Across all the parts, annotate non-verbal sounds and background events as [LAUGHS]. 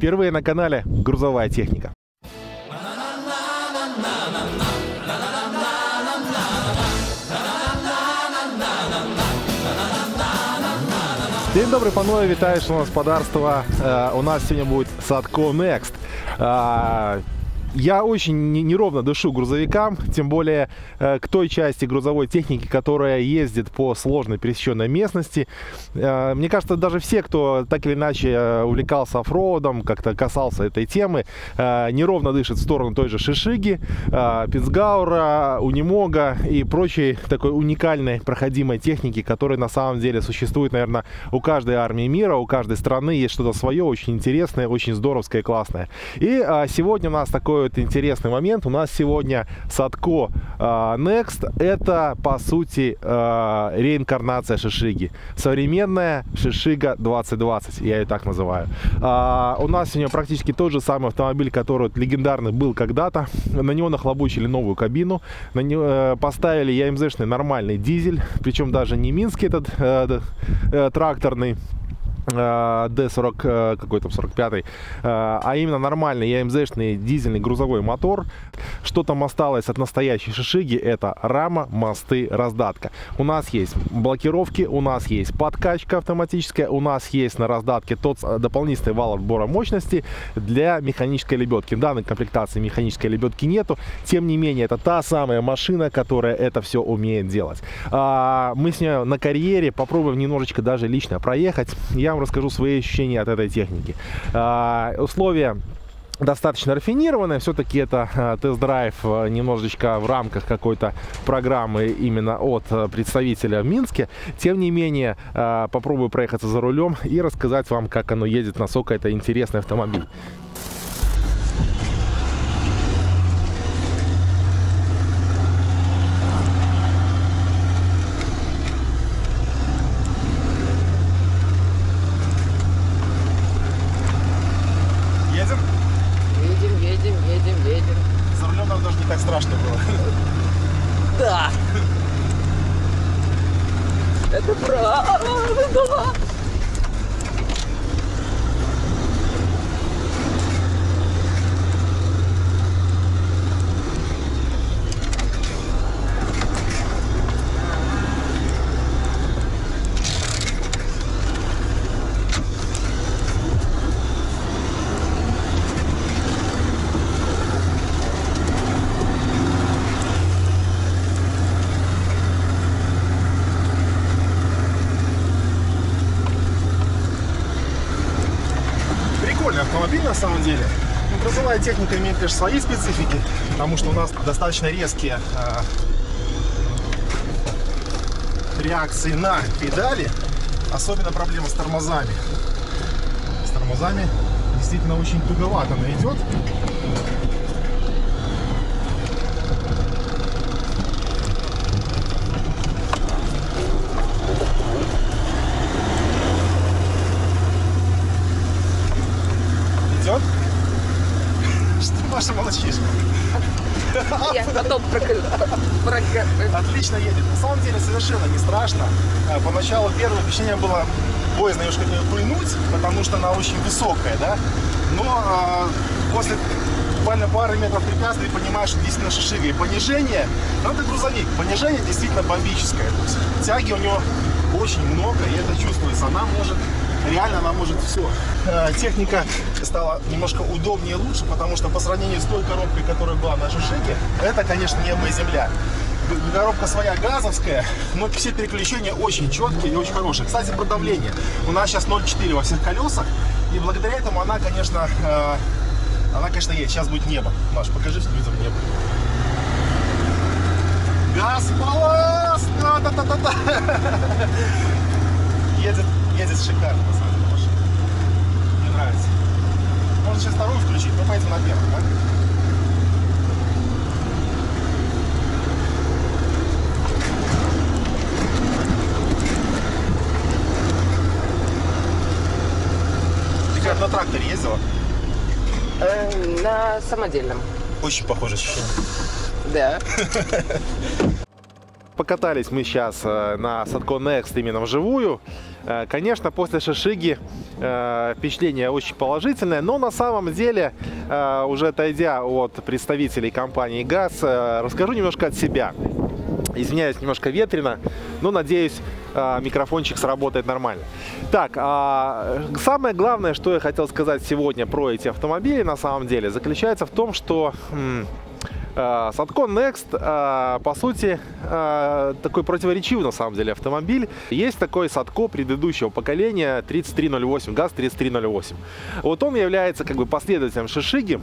Впервые на канале «Грузовая техника». День добрий, панове, вітаю, шановне господарство. У нас сегодня будет Садко Next. Э, я очень неровно дышу грузовикам, тем более э, к той части грузовой техники, которая ездит по сложной пересеченной местности. Э, мне кажется, даже все, кто так или иначе э, увлекался оффроудом, как-то касался этой темы, неровно дышит в сторону той же Шишиги, Пицгаура, Унимога и прочей такой уникальной проходимой техники, которая на самом деле существует, наверное, у каждой армии мира, у каждой страны есть что-то свое, очень интересное, очень здоровское и классное. И сегодня у нас такой вот интересный момент. У нас сегодня Садко э, Next. Это, по сути, э, реинкарнация Шишиги. Современная Шишига 2020, я ее так называю. Э, у нас сегодня практически тот же самый автомобиль, который легендарный был когда-то. На него нахлобучили новую кабину. На него, э, поставили ЯМЗшный нормальный дизель. Причем даже не минский этот э, э, тракторный D40, э, какой там 45, а именно нормальный ЯМЗшный дизельный грузовой мотор. Что там осталось от настоящей шишиги, это рама, мосты, раздатка. У нас есть блокировки, у нас есть подкачка автоматическая, у нас есть на раздатке тот дополнительный вал отбора мощности для механической лебедки. В данной комплектации механической лебедки нету, тем не менее это та самая машина, которая это все умеет делать. А, мы с ней на карьере попробуем немножечко даже лично проехать. Я расскажу свои ощущения от этой техники. А, условия достаточно рафинированная. Все-таки это э, тест-драйв э, немножечко в рамках какой-то программы именно от э, представителя в Минске. Тем не менее, попробую проехаться за рулем и рассказать вам, как оно едет, насколько это интересный автомобиль. автомобиль на самом деле. Ну, грузовая техника имеет, конечно, свои специфики, потому что у нас достаточно резкие э, реакции на педали. Особенно проблема с тормозами. С тормозами действительно очень туговато она идет. Отлично едет. На самом деле совершенно не страшно. Э, поначалу первое впечатление было боязно немножко пыльнуть, потому что она очень высокая, да. Но э, после буквально пары метров препятствий понимаешь, что действительно шишига. И понижение, ну это грузовик, понижение действительно бомбическое. То есть тяги у него очень много, и это чувствуется. Она может реально она может все. Э, техника стала немножко удобнее и лучше, потому что по сравнению с той коробкой, которая была на Жишике, это, конечно, небо и земля. Коробка своя газовская, но все переключения очень четкие и очень хорошие. Кстати, про давление. У нас сейчас 0,4 во всех колесах, и благодаря этому она, конечно, э, она, конечно, есть. Сейчас будет небо. Маш, покажи людям небо. Газ, полос! [LAUGHS] Едет едет шикарно, на самом деле, машина. Мне нравится. Можно сейчас вторую включить, но поедем на первую, да? Ты как на тракторе ездила? Э, на самодельном. Очень похоже ощущение. Да. [LAUGHS] Покатались мы сейчас э, на Садко Next именно вживую. Э, Конечно, после Шишиги э, впечатление очень положительное, но на самом деле, э, уже отойдя от представителей компании ГАЗ, расскажу немножко от себя. Извиняюсь, немножко ветрено, но надеюсь, микрофончик сработает нормально. Так, а, самое главное, что я хотел сказать сегодня про эти автомобили, на самом деле, заключается в том, что Садко Next, э, по сути, э, такой противоречивый на самом деле автомобиль. Есть такой Садко предыдущего поколения 3308, ГАЗ 3308. Вот он является как бы последователем Шишиги.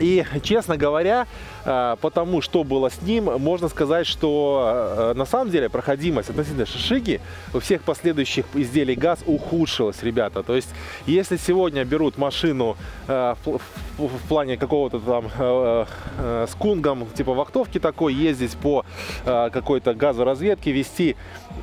И, честно говоря, э, потому что было с ним, можно сказать, что э, на самом деле проходимость относительно Шишиги у всех последующих изделий ГАЗ ухудшилась, ребята. То есть, если сегодня берут машину э, в, плане какого-то там с кунгом, типа вахтовки такой, ездить по какой-то газоразведке, вести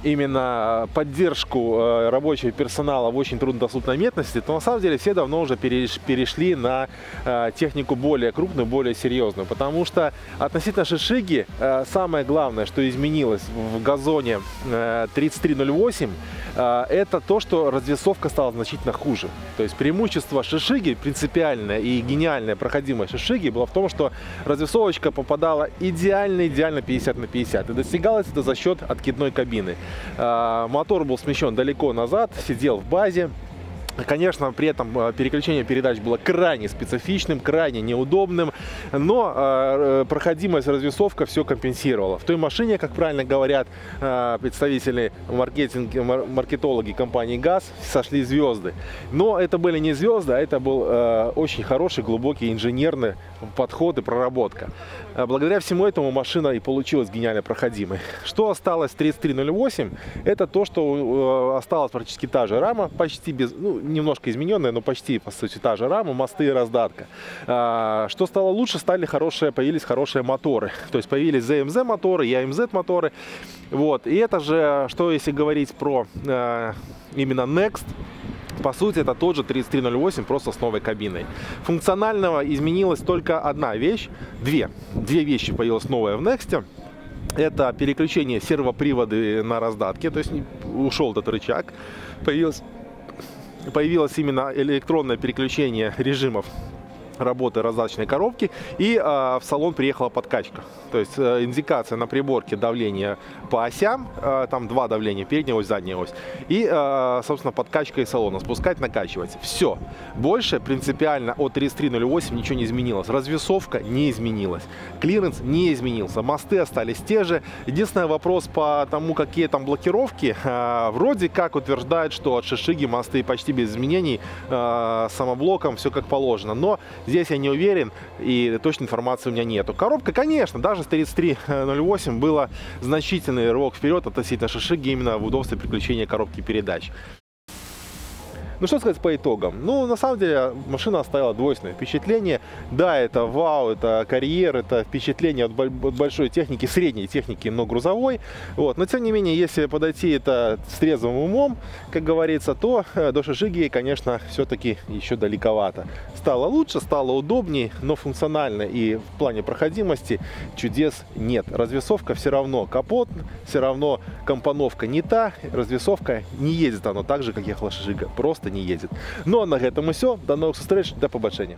именно поддержку э, рабочего персонала в очень труднодоступной местности, то на самом деле все давно уже переш- перешли на э, технику более крупную, более серьезную. Потому что относительно Шишиги э, самое главное, что изменилось в газоне э, 3308, э, это то, что развесовка стала значительно хуже. То есть преимущество Шишиги, принципиальное и гениальная проходимость Шишиги была в том, что развесовочка попадала идеально-идеально 50 на 50. И достигалось это за счет откидной кабины. Э, Мотор был смещен далеко назад, сидел в базе. Конечно, при этом э, переключение передач было крайне специфичным, крайне неудобным, но э, э, проходимость развесовка все компенсировала. В той машине, как правильно говорят э, представители маркетинг, мар- маркетологи компании ГАЗ, сошли звезды. Но это были не звезды, а это был э, очень хороший, глубокий инженерный подход и проработка. Э, Благодаря всему этому машина и получилась гениально проходимой. Что осталось в 3308? Это то, что осталась практически та же рама, почти без, ну, немножко измененная, но почти, по сути, та же рама, мосты и раздатка. А, Что стало лучше, стали хорошие, появились хорошие моторы. То есть появились ZMZ моторы, и AMZ моторы. Вот. И это же, что если говорить про э, именно Next, по сути, это тот же 3308, просто с новой кабиной. Функционального изменилась только одна вещь, две. Две вещи появилась новая в Next. Это переключение сервоприводы на раздатке, то есть ушел этот рычаг. Появилось, появилось именно электронное переключение режимов работы раздаточной коробки и а, в салон приехала подкачка. То есть э, индикация на приборке давления по осям, э, там два давления, передняя ось, задняя ось. И, э, собственно, подкачка из салона, спускать, накачивать. Все. Больше принципиально от 3308 ничего не изменилось. Развесовка не изменилась. Клиренс не изменился. Мосты остались те же. Единственный вопрос по тому, какие там блокировки. [LAUGHS] Вроде как утверждают, что от Шишиги мосты почти без изменений самоблоком все как положено. Но здесь я не уверен и точной информации у меня нету. Коробка, конечно, даже с 3308 было значительный рывок вперед относительно Шишиги именно в удобстве приключения коробки передач. Ну что сказать по итогам? Ну, на самом деле, машина оставила двойственное впечатление. Да, это вау, это карьер, это впечатление от, боль- от большой техники, средней техники, но грузовой. Вот. Но, тем не менее, если подойти это с трезвым умом, как говорится, то э, до Шишиги, конечно, все-таки еще далековато. Стало лучше, стало удобнее, но функционально и в плане проходимости чудес нет. Развесовка все равно капот, все равно компоновка не та, развесовка не ездит оно так же, как ехала Шишига, просто не едет. Ну а на и все. До новых встреч, до побачення.